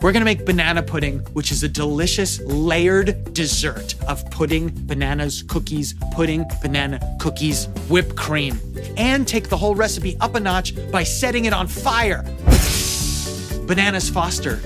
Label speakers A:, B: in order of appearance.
A: We're gonna make banana pudding, which is a delicious layered dessert of pudding, bananas, cookies, pudding, banana, cookies, whipped cream. And take the whole recipe up a notch by setting it on fire. Bananas Foster.